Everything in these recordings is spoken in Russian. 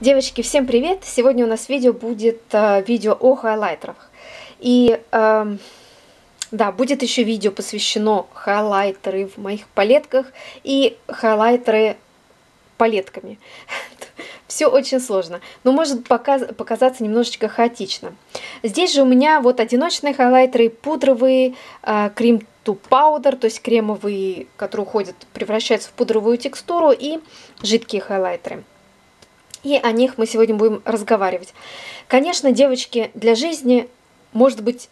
Девочки, всем привет! Сегодня у нас видео будет э, видео о хайлайтерах. И э, да, будет еще видео посвящено хайлайтеры в моих палетках и хайлайтеры палетками. Все очень сложно, но может показ показаться немножечко хаотично. Здесь же у меня вот одиночные хайлайтеры, пудровые, э, крем to powder, то есть кремовые, которые уходят, превращаются в пудровую текстуру, и жидкие хайлайтеры. И о них мы сегодня будем разговаривать. Конечно, девочки, для жизни, может быть,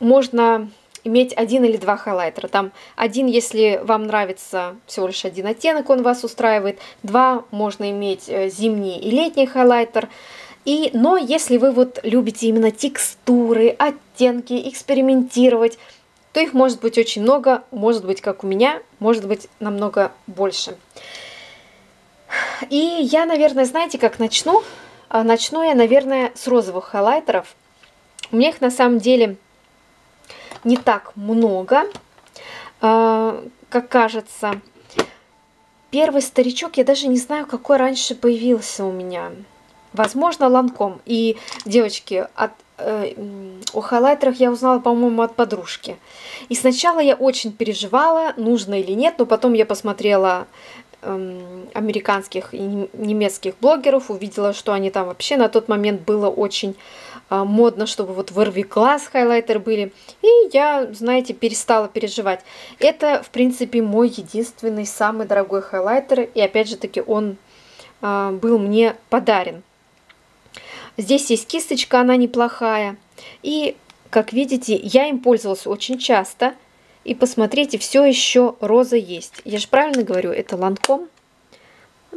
можно иметь один или два хайлайтера. Там один, если вам нравится всего лишь один оттенок, он вас устраивает. Два, можно иметь э, зимний и летний хайлайтер. И, но если вы вот любите именно текстуры, оттенки, экспериментировать, то их может быть очень много, может быть, как у меня, может быть, намного больше. И я, наверное, знаете, как начну? А, начну я, наверное, с розовых хайлайтеров. У меня их на самом деле не так много, а, как кажется. Первый старичок, я даже не знаю, какой раньше появился у меня. Возможно, ланком. И, девочки, от, э, о хайлайтерах я узнала, по-моему, от подружки. И сначала я очень переживала, нужно или нет, но потом я посмотрела американских и немецких блогеров, увидела, что они там вообще на тот момент было очень а, модно, чтобы вот вырви глаз хайлайтер были. И я, знаете, перестала переживать. Это, в принципе, мой единственный, самый дорогой хайлайтер. И опять же таки он а, был мне подарен. Здесь есть кисточка, она неплохая. И, как видите, я им пользовалась очень часто. И посмотрите, все еще роза есть. Я же правильно говорю, это Lancôme.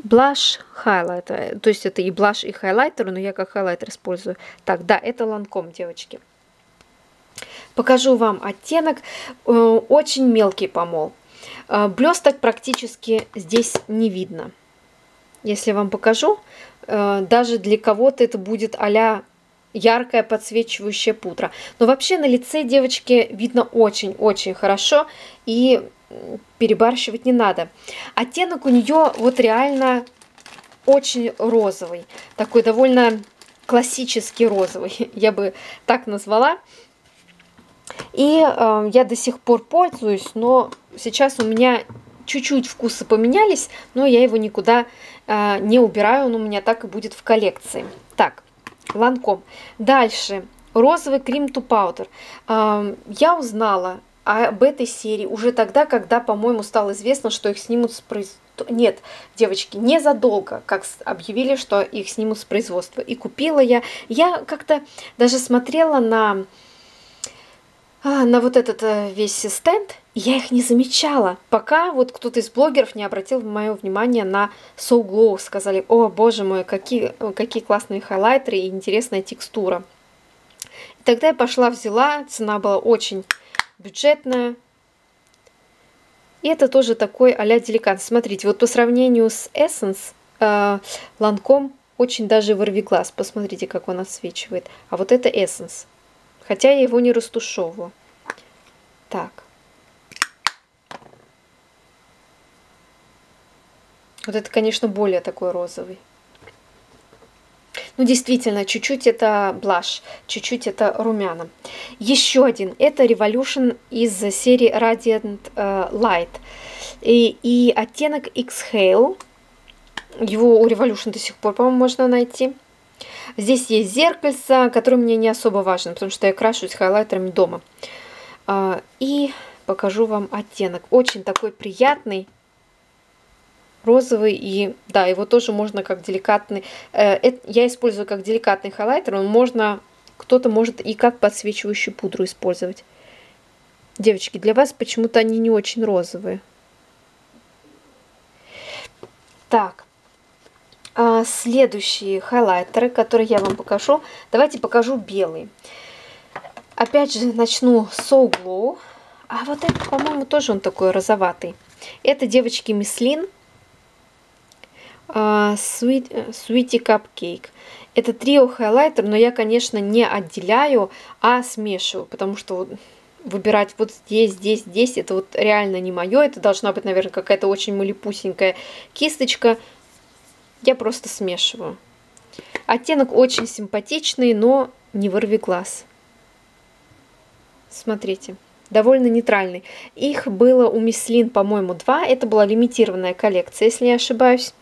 Blush highlighter. То есть это и blush, и хайлайтер, но я как хайлайтер использую. Так, да, это Lancôme, девочки. Покажу вам оттенок. Э, очень мелкий помол. Э, Блесток практически здесь не видно. Если вам покажу, э, даже для кого-то это будет а яркая подсвечивающая пудра. Но вообще на лице девочки видно очень-очень хорошо и перебарщивать не надо. Оттенок у нее вот реально очень розовый, такой довольно классический розовый, я бы так назвала. И э, я до сих пор пользуюсь, но сейчас у меня чуть-чуть вкусы поменялись, но я его никуда э, не убираю, он у меня так и будет в коллекции. Ланком. Дальше. Розовый крем to powder. Я узнала об этой серии уже тогда, когда, по-моему, стало известно, что их снимут с производства. Нет, девочки, незадолго, как объявили, что их снимут с производства. И купила я. Я как-то даже смотрела на, на вот этот э, весь стенд, я их не замечала, пока вот кто-то из блогеров не обратил мое внимание на So Glow. Сказали, о боже мой, какие, какие классные хайлайтеры и интересная текстура. И тогда я пошла, взяла, цена была очень бюджетная. И это тоже такой а-ля деликат. Смотрите, вот по сравнению с Essence, э, Lancome очень даже вырви глаз. Посмотрите, как он отсвечивает. А вот это Essence. Хотя я его не растушевываю. Так. Вот это, конечно, более такой розовый. Ну, действительно, чуть-чуть это блаш, чуть-чуть это румяна. Еще один. Это Revolution из серии Radiant uh, Light. И, и оттенок Exhale. Его у Revolution до сих пор, по-моему, можно найти. Здесь есть зеркальце, которое мне не особо важно, потому что я крашусь хайлайтерами дома. Uh, и покажу вам оттенок. Очень такой приятный розовый, и да, его тоже можно как деликатный, э, я использую как деликатный хайлайтер, но можно, кто-то может и как подсвечивающую пудру использовать. Девочки, для вас почему-то они не очень розовые. Так, а следующие хайлайтеры, которые я вам покажу, давайте покажу белый. Опять же, начну с So Glow. А вот это, по-моему, тоже он такой розоватый. Это, девочки, Мислин. Sweet, Sweetie Cupcake. Это трио хайлайтер, но я, конечно, не отделяю, а смешиваю, потому что выбирать вот здесь, здесь, здесь, это вот реально не мое. Это должна быть, наверное, какая-то очень малепусенькая кисточка. Я просто смешиваю. Оттенок очень симпатичный, но не вырви глаз. Смотрите, довольно нейтральный. Их было у Мислин, по-моему, два. Это была лимитированная коллекция, если не ошибаюсь.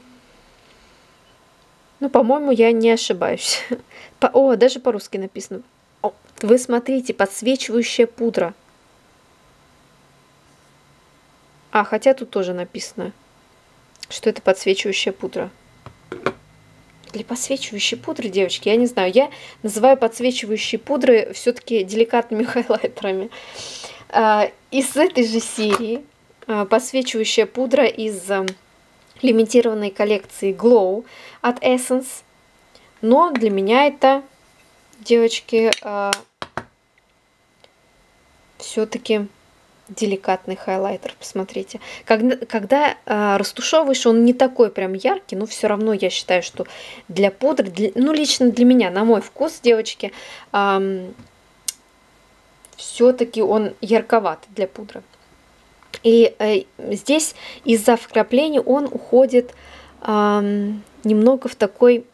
Ну, по-моему, я не ошибаюсь. По, о, даже по-русски написано. О, вы смотрите, подсвечивающая пудра. А, хотя тут тоже написано, что это подсвечивающая пудра. Для подсвечивающей пудры, девочки, я не знаю, я называю подсвечивающие пудры все-таки деликатными хайлайтерами. А, из этой же серии а, подсвечивающая пудра из а, лимитированной коллекции Glow от Essence. Но для меня это, девочки, все-таки деликатный хайлайтер, посмотрите. Когда, когда э, растушевываешь, он не такой прям яркий, но все равно я считаю, что для пудры, для, ну лично для меня, на мой вкус, девочки, э, все-таки он ярковат для пудры. И э, здесь из-за вкраплений он уходит э, немного в такой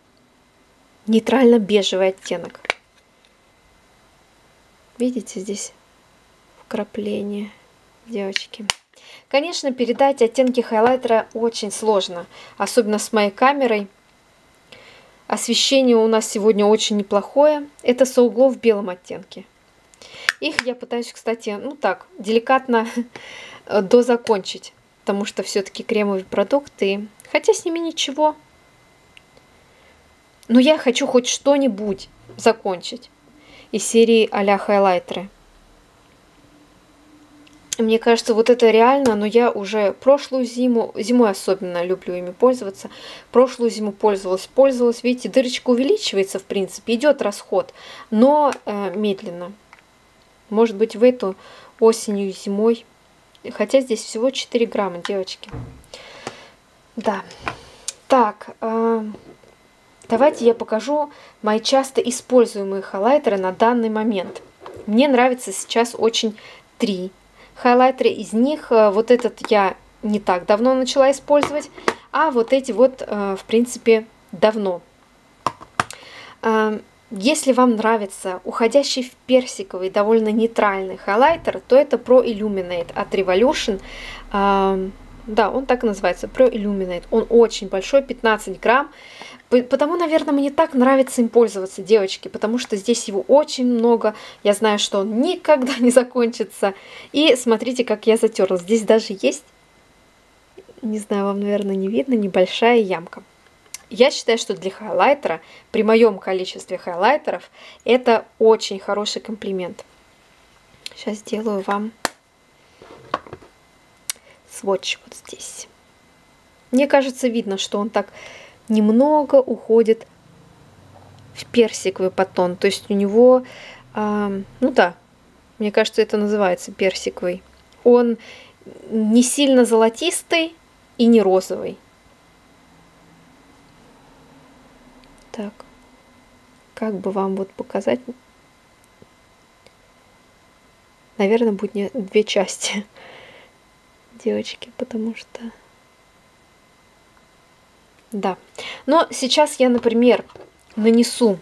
нейтрально-бежевый оттенок. Видите здесь вкрапление? Девочки. Конечно, передать оттенки хайлайтера очень сложно, особенно с моей камерой. Освещение у нас сегодня очень неплохое. Это соугло в белом оттенке. Их я пытаюсь, кстати, ну так, деликатно дозакончить, потому что все-таки кремовые продукты, хотя с ними ничего. Но я хочу хоть что-нибудь закончить из серии а-ля хайлайтеры. Мне кажется, вот это реально, но я уже прошлую зиму, зимой особенно люблю ими пользоваться, прошлую зиму пользовалась, пользовалась, видите, дырочка увеличивается, в принципе, идет расход, но э, медленно. Может быть, в эту осенью, зимой, хотя здесь всего 4 грамма, девочки. Да, так, э, давайте я покажу мои часто используемые хайлайтеры на данный момент. Мне нравится сейчас очень три хайлайтеры. Из них э, вот этот я не так давно начала использовать, а вот эти вот, э, в принципе, давно. Эм, если вам нравится уходящий в персиковый, довольно нейтральный хайлайтер, то это Pro Illuminate от Revolution. Да, он так и называется, Pro Illuminate. Он очень большой, 15 грамм. Потому, наверное, мне так нравится им пользоваться, девочки, потому что здесь его очень много. Я знаю, что он никогда не закончится. И смотрите, как я затерла. Здесь даже есть, не знаю, вам, наверное, не видно, небольшая ямка. Я считаю, что для хайлайтера, при моем количестве хайлайтеров, это очень хороший комплимент. Сейчас сделаю вам сводч вот здесь. Мне кажется, видно, что он так немного уходит в персиковый потон. То есть у него, э, ну да, мне кажется, это называется персиковый. Он не сильно золотистый и не розовый. Так, как бы вам вот показать? Наверное, будет не две части, девочки, потому что... Да. Но сейчас я, например, нанесу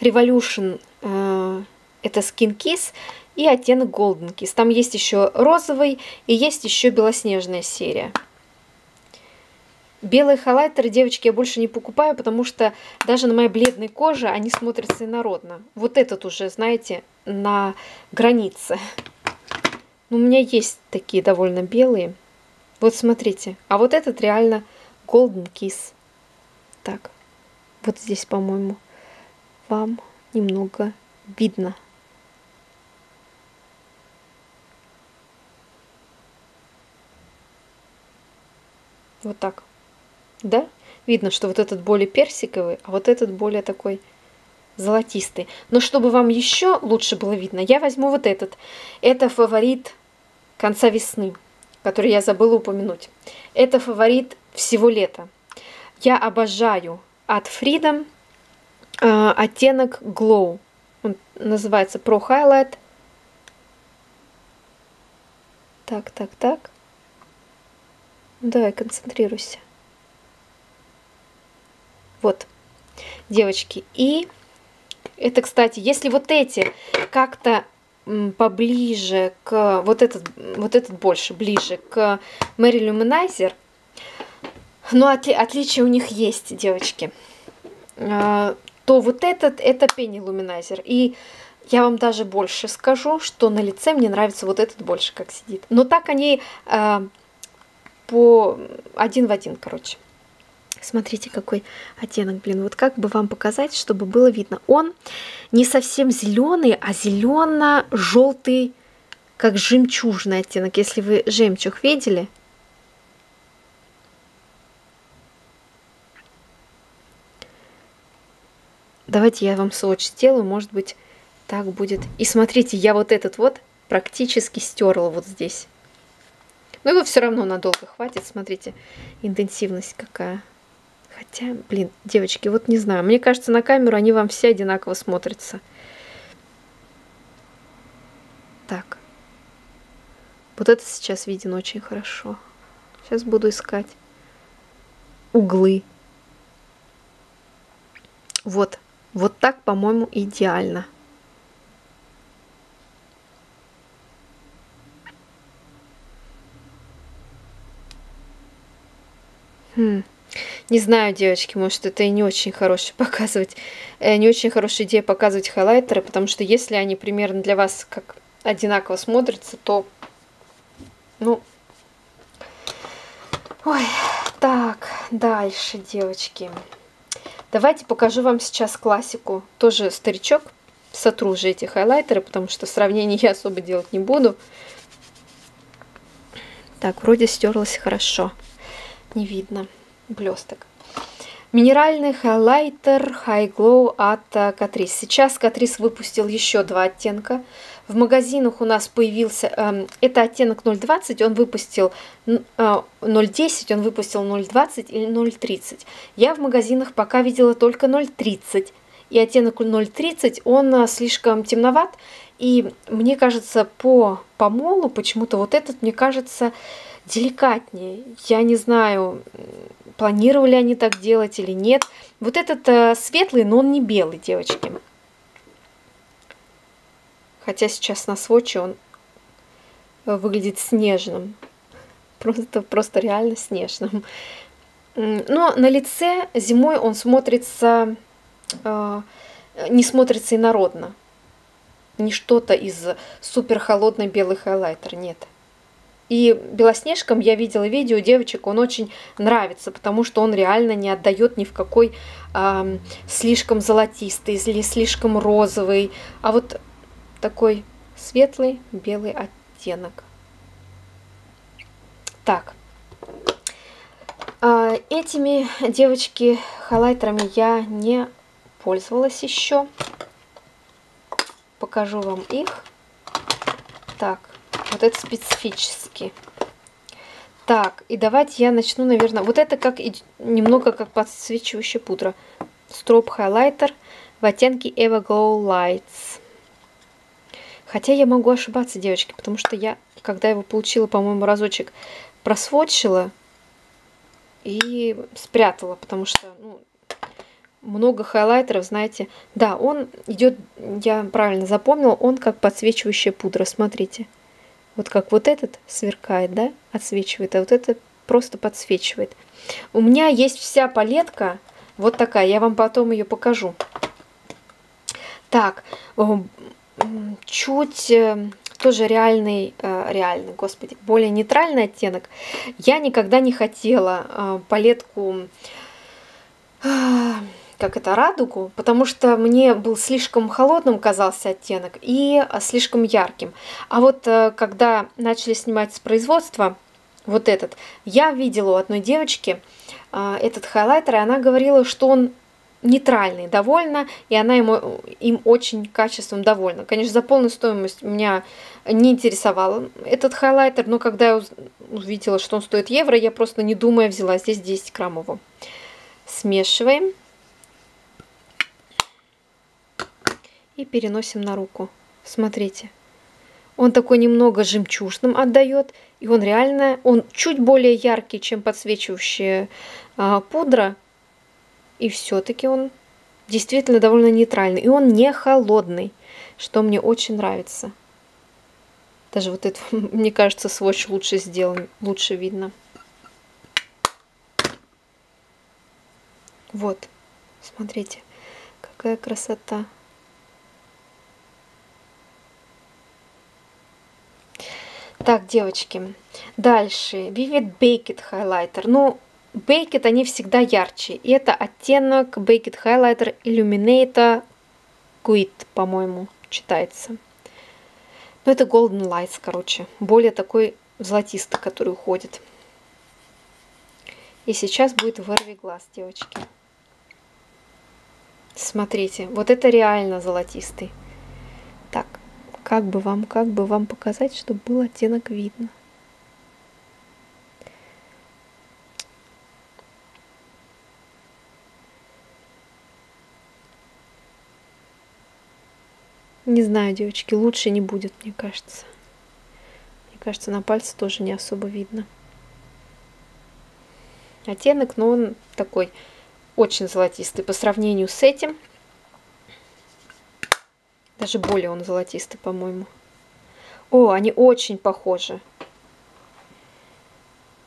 Revolution, э, это Skin Kiss, и оттенок Golden Kiss. Там есть еще розовый и есть еще белоснежная серия. Белые хайлайтеры, девочки, я больше не покупаю, потому что даже на моей бледной коже они смотрятся инородно. Вот этот уже, знаете, на границе. У меня есть такие довольно белые. Вот смотрите. А вот этот реально Golden Kiss. Так, вот здесь, по-моему, вам немного видно. Вот так. Да? Видно, что вот этот более персиковый, а вот этот более такой золотистый. Но чтобы вам еще лучше было видно, я возьму вот этот. Это фаворит конца весны, который я забыла упомянуть. Это фаворит всего лета. Я обожаю от Freedom э, оттенок Glow. Он называется Pro Highlight. Так, так, так. Давай, концентрируйся. Вот. девочки. И это, кстати, если вот эти как-то поближе к... Вот этот, вот этот больше, ближе к Мэри Люминайзер, но отли, отличия у них есть, девочки. А, то вот этот, это пенни луминайзер. И я вам даже больше скажу, что на лице мне нравится вот этот больше, как сидит. Но так они э, по один в один, короче. Смотрите, какой оттенок, блин. Вот как бы вам показать, чтобы было видно. Он не совсем зеленый, а зелено-желтый, как жемчужный оттенок. Если вы жемчуг видели, Давайте я вам сводч сделаю, может быть, так будет. И смотрите, я вот этот вот практически стерла вот здесь. Но его все равно надолго хватит. Смотрите, интенсивность какая. Хотя, блин, девочки, вот не знаю. Мне кажется, на камеру они вам все одинаково смотрятся. Так. Вот это сейчас виден очень хорошо. Сейчас буду искать углы. Вот. Вот так, по-моему, идеально. Хм. Не знаю, девочки, может, это и не очень хороший показывать, э, не очень хорошая идея показывать хайлайтеры, потому что если они примерно для вас как одинаково смотрятся, то, ну, ой, так, дальше, девочки. Давайте покажу вам сейчас классику. Тоже старичок. Сотру же эти хайлайтеры, потому что сравнений я особо делать не буду. Так, вроде стерлась хорошо. Не видно блесток. Минеральный хайлайтер High Glow от Catrice. Сейчас Catrice выпустил еще два оттенка. В магазинах у нас появился, э, это оттенок 0,20, он выпустил э, 0,10, он выпустил 0,20 или 0,30. Я в магазинах пока видела только 0,30. И оттенок 0,30, он э, слишком темноват. И мне кажется, по помолу почему-то вот этот, мне кажется, деликатнее. Я не знаю, планировали они так делать или нет. Вот этот э, светлый, но он не белый, девочки. Хотя сейчас на сводче он э, выглядит снежным. Просто, просто реально снежным. Но на лице зимой он смотрится, э, не смотрится инородно. Не что-то из супер холодной белый хайлайтер, нет. И Белоснежкам я видела видео девочек, он очень нравится, потому что он реально не отдает ни в какой э, слишком золотистый или слишком розовый, а вот такой светлый белый оттенок. Так, а, этими, девочки, хайлайтерами я не пользовалась еще. Покажу вам их. Так, вот это специфический. Так, и давайте я начну, наверное, вот это как немного как подсвечивающая пудра. Строп хайлайтер в оттенке Eva Glow Lights. Хотя я могу ошибаться, девочки, потому что я, когда его получила, по-моему, разочек, просводчила и спрятала, потому что ну, много хайлайтеров, знаете. Да, он идет, я правильно запомнила, он как подсвечивающая пудра, смотрите. Вот как вот этот сверкает, да, отсвечивает, а вот это просто подсвечивает. У меня есть вся палетка, вот такая, я вам потом ее покажу. Так, чуть э, тоже реальный, э, реальный, господи, более нейтральный оттенок. Я никогда не хотела э, палетку, как это, радугу, потому что мне был слишком холодным казался оттенок и слишком ярким. А вот когда начали снимать с производства, вот этот, я видела у одной девочки этот хайлайтер, и она говорила, что он нейтральный, довольна, и она ему, им очень качеством довольна. Конечно, за полную стоимость меня не интересовал этот хайлайтер, но когда я увидела, что он стоит евро, я просто не думая взяла здесь 10 грамм. Смешиваем. И переносим на руку. Смотрите. Он такой немного жемчужным отдает, и он реально, он чуть более яркий, чем подсвечивающая а, пудра, и все-таки он действительно довольно нейтральный. И он не холодный, что мне очень нравится. Даже вот это, мне кажется, сводч лучше сделан, лучше видно. Вот, смотрите, какая красота. Так, девочки, дальше. Vivid Baked Highlighter. Ну, Baked они всегда ярче. И это оттенок Baked Highlighter Illuminator Quit, по-моему, читается. Ну, это Golden Lights, короче. Более такой золотистый, который уходит. И сейчас будет вырви глаз, девочки. Смотрите, вот это реально золотистый. Так, как бы вам, как бы вам показать, чтобы был оттенок видно. Не знаю, девочки, лучше не будет, мне кажется. Мне кажется, на пальце тоже не особо видно. Оттенок, но он такой очень золотистый по сравнению с этим. Даже более он золотистый, по-моему. О, они очень похожи.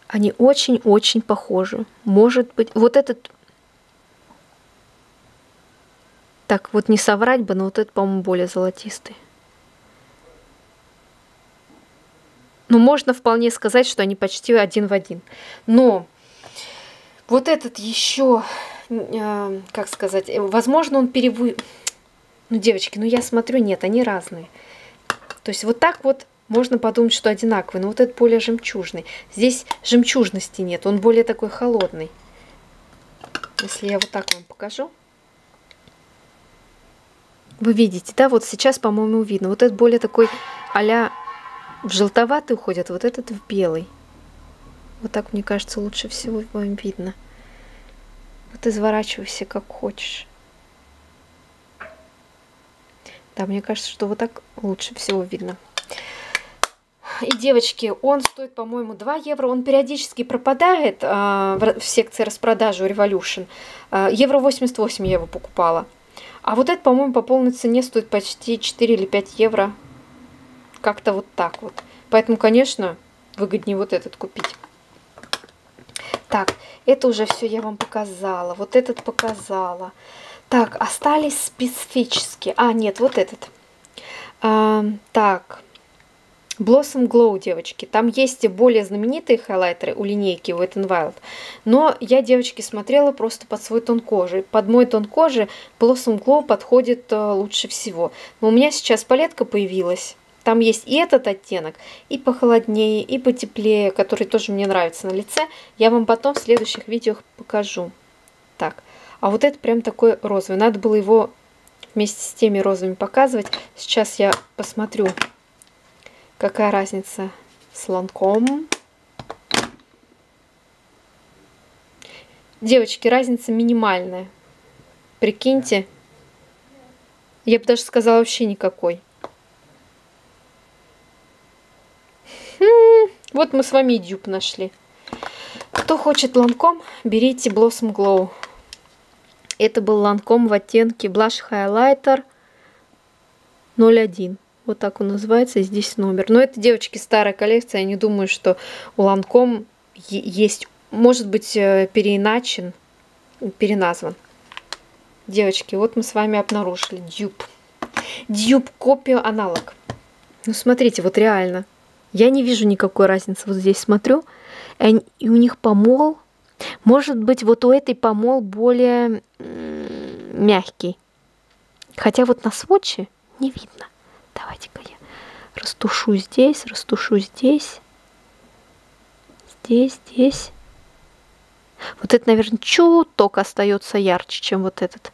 Они очень-очень похожи. Может быть, вот этот... Так, вот не соврать бы, но вот этот, по-моему, более золотистый. Ну, можно вполне сказать, что они почти один в один. Но вот этот еще, э, как сказать, э, возможно, он перевы... Ну, девочки, ну я смотрю, нет, они разные. То есть вот так вот можно подумать, что одинаковый, но вот этот более жемчужный. Здесь жемчужности нет, он более такой холодный. Если я вот так вам покажу. Вы видите, да, вот сейчас, по-моему, видно. Вот этот более такой а в желтоватый уходит, вот этот в белый. Вот так, мне кажется, лучше всего вам видно. Вот изворачивайся как хочешь. Да, мне кажется, что вот так лучше всего видно. И, девочки, он стоит, по-моему, 2 евро. Он периодически пропадает э, в, секции распродажи Revolution. Э, евро 88 я его покупала. А вот это, по-моему, по полной цене стоит почти 4 или 5 евро. Как-то вот так вот. Поэтому, конечно, выгоднее вот этот купить. Так, это уже все я вам показала. Вот этот показала. Так, остались специфические. А, нет, вот этот. А, так, Blossom Glow, девочки. Там есть более знаменитые хайлайтеры у линейки Wet n Wild. Но я, девочки, смотрела просто под свой тон кожи. Под мой тон кожи Blossom Glow подходит э, лучше всего. Но у меня сейчас палетка появилась. Там есть и этот оттенок, и похолоднее, и потеплее, который тоже мне нравится на лице. Я вам потом в следующих видео покажу. Так, а вот это прям такой розовый. Надо было его вместе с теми розовыми показывать. Сейчас я посмотрю, какая разница с ланком. Девочки, разница минимальная. Прикиньте. Я бы даже сказала вообще никакой. Хм, вот мы с вами дюб нашли. Кто хочет ланком, берите Blossom Glow. Это был ланком в оттенке Blush Highlighter 01. Вот так он называется, здесь номер. Но это, девочки, старая коллекция. Я не думаю, что у ланком есть, может быть, э, переиначен, переназван. Девочки, вот мы с вами обнаружили дюб. Дюб копию аналог. Ну, смотрите, вот реально. Я не вижу никакой разницы. Вот здесь смотрю, и у них помол может быть, вот у этой помол более мягкий. Хотя вот на сводче не видно. Давайте-ка я растушу здесь, растушу здесь. Здесь, здесь. Вот это, наверное, чуток остается ярче, чем вот этот.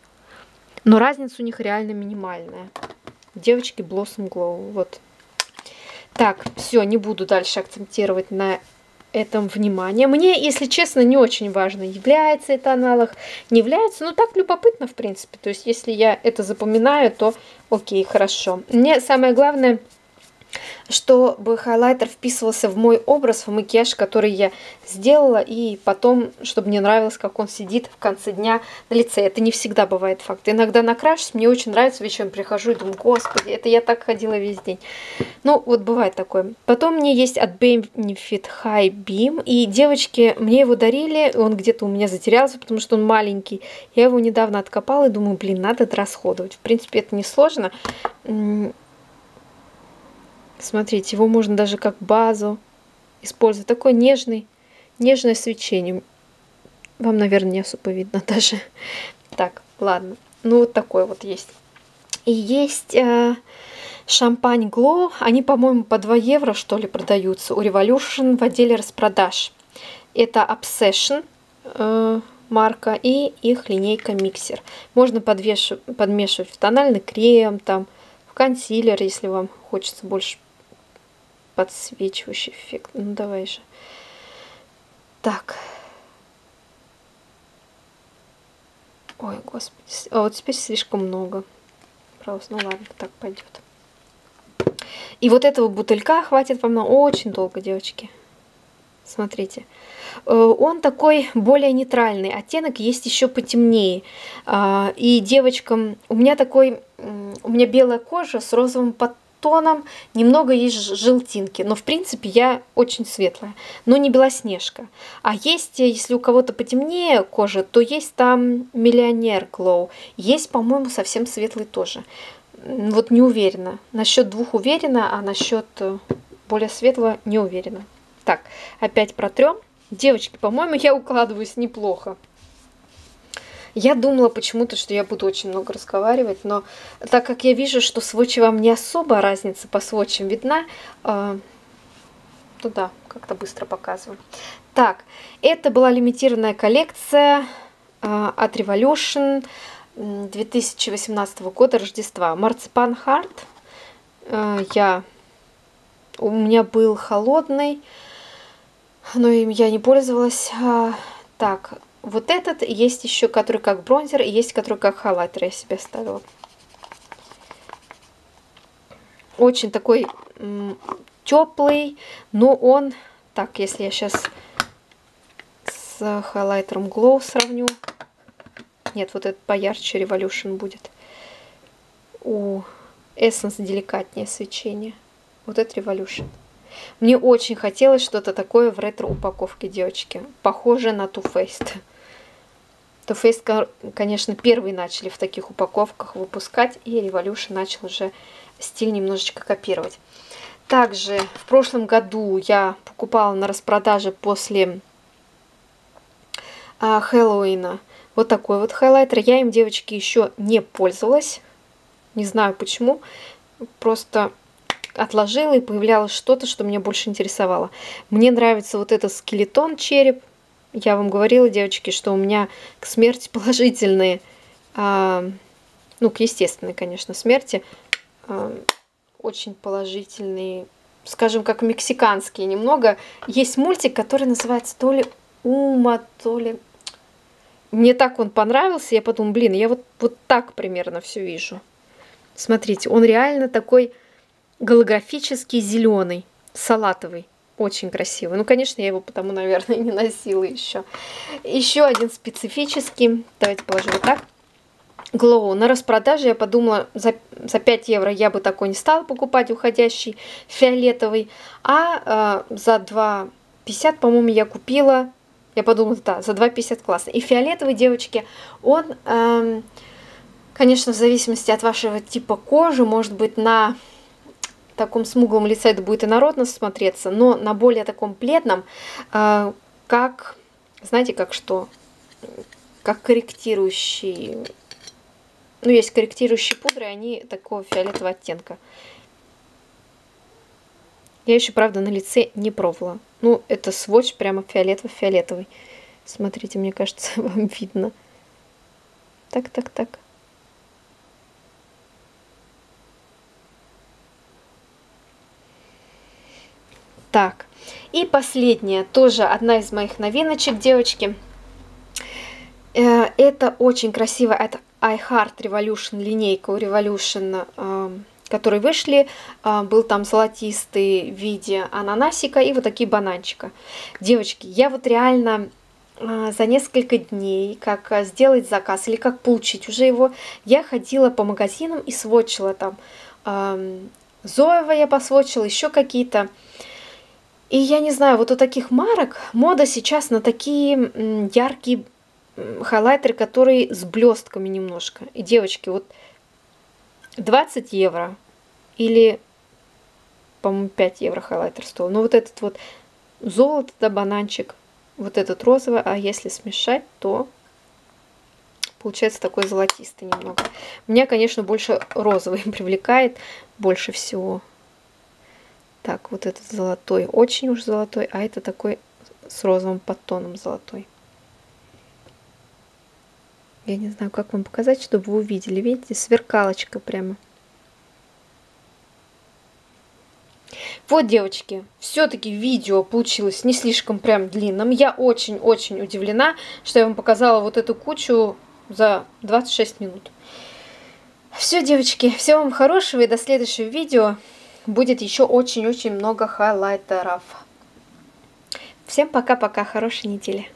Но разница у них реально минимальная. Девочки Blossom Glow. Вот. Так, все, не буду дальше акцентировать на этом внимание. Мне, если честно, не очень важно, является это аналог, не является. Но так любопытно, в принципе. То есть, если я это запоминаю, то окей, хорошо. Мне самое главное, чтобы хайлайтер вписывался в мой образ, в макияж, который я сделала, и потом, чтобы мне нравилось, как он сидит в конце дня на лице. Это не всегда бывает факт. Иногда накрашусь, мне очень нравится, вечером прихожу и думаю, господи, это я так ходила весь день. Ну, вот бывает такое. Потом мне есть от Benefit High Beam, и девочки мне его дарили, он где-то у меня затерялся, потому что он маленький. Я его недавно откопала и думаю, блин, надо это расходовать. В принципе, это несложно. Смотрите, его можно даже как базу использовать. Такой нежный, нежное свечение. Вам, наверное, не особо видно даже. Так, ладно. Ну, вот такой вот есть. И есть э, шампань Glow. Они, по-моему, по 2 евро, что ли, продаются у Revolution в отделе распродаж. Это Obsession э, марка и их линейка миксер. Можно подвешивать, подмешивать в тональный крем, там, в консилер, если вам хочется больше подсвечивающий эффект. Ну давай же. Так. Ой, господи. А вот теперь слишком много. Просто, ну ладно, так пойдет. И вот этого бутылька хватит вам на очень долго, девочки. Смотрите. Э, он такой более нейтральный. Оттенок есть еще потемнее. А, и девочкам... У меня такой... У меня белая кожа с розовым под тоном, немного есть желтинки, но в принципе я очень светлая, но не белоснежка. А есть, если у кого-то потемнее кожа, то есть там миллионер Glow, есть, по-моему, совсем светлый тоже. Вот не уверена. Насчет двух уверена, а насчет э, более светлого не уверена. Так, опять протрем. Девочки, по-моему, я укладываюсь неплохо. Я думала почему-то, что я буду очень много разговаривать, но так как я вижу, что сводчи вам не особо разница по сводчам видна, э, то да, как-то быстро показываю. Так, это была лимитированная коллекция э, от Revolution 2018 года Рождества. Марципан Харт. Э, я у меня был холодный, но им я не пользовалась. Так, вот этот, есть еще, который как бронзер, и есть, который как хайлайтер я себе ставила. Очень такой теплый, но он... Так, если я сейчас с хайлайтером Glow сравню. Нет, вот этот поярче Revolution будет. У Essence деликатнее свечение. Вот это Revolution. Мне очень хотелось что-то такое в ретро-упаковке, девочки. Похоже на Too Faced. То Face, конечно, первые начали в таких упаковках выпускать, и Revolution начал уже стиль немножечко копировать. Также в прошлом году я покупала на распродаже после а, Хэллоуина вот такой вот хайлайтер. Я им, девочки, еще не пользовалась. Не знаю почему. Просто отложила и появлялось что-то, что меня больше интересовало. Мне нравится вот этот скелетон череп я вам говорила, девочки, что у меня к смерти положительные, а, ну, к естественной, конечно, смерти, а, очень положительные, скажем, как мексиканские немного. Есть мультик, который называется то ли Ума, то ли... Мне так он понравился, я подумала, блин, я вот, вот так примерно все вижу. Смотрите, он реально такой голографический зеленый, салатовый. Очень красивый. Ну, конечно, я его потому, наверное, не носила еще. Еще один специфический. Давайте положу вот так. Glow на распродаже. Я подумала, за, за 5 евро я бы такой не стала покупать, уходящий фиолетовый. А э, за 2,50, по-моему, я купила. Я подумала, да, за 2,50 классно. И фиолетовый, девочки, он, э, конечно, в зависимости от вашего типа кожи, может быть, на таком смуглом лице это будет и народно смотреться, но на более таком бледном, э, как, знаете, как что? Как корректирующий, ну, есть корректирующие пудры, они такого фиолетового оттенка. Я еще, правда, на лице не пробовала. Ну, это сводч прямо фиолетово-фиолетовый. Смотрите, мне кажется, вам видно. Так, так, так. Так, и последняя, тоже одна из моих новиночек, девочки. Э, это очень красиво, это I Heart Revolution линейка у Revolution, э, которые вышли. А, был там золотистый в виде ананасика и вот такие бананчика. Девочки, я вот реально а, за несколько дней, как сделать заказ или как получить уже его, я ходила по магазинам и сводчила там. Зоева я посводчила, еще какие-то. И я не знаю, вот у таких марок мода сейчас на такие яркие хайлайтеры, которые с блестками немножко. И, девочки, вот 20 евро или, по-моему, 5 евро хайлайтер стоил. Но вот этот вот золото, да, бананчик, вот этот розовый, а если смешать, то получается такой золотистый немного. Меня, конечно, больше розовый привлекает, больше всего. Так, вот этот золотой, очень уж золотой, а это такой с розовым подтоном золотой. Я не знаю, как вам показать, чтобы вы увидели. Видите, сверкалочка прямо. Вот, девочки, все-таки видео получилось не слишком прям длинным. Я очень-очень удивлена, что я вам показала вот эту кучу за 26 минут. Все, девочки, всего вам хорошего и до следующего видео. Будет еще очень-очень много хайлайтеров. Всем пока-пока, хорошей недели.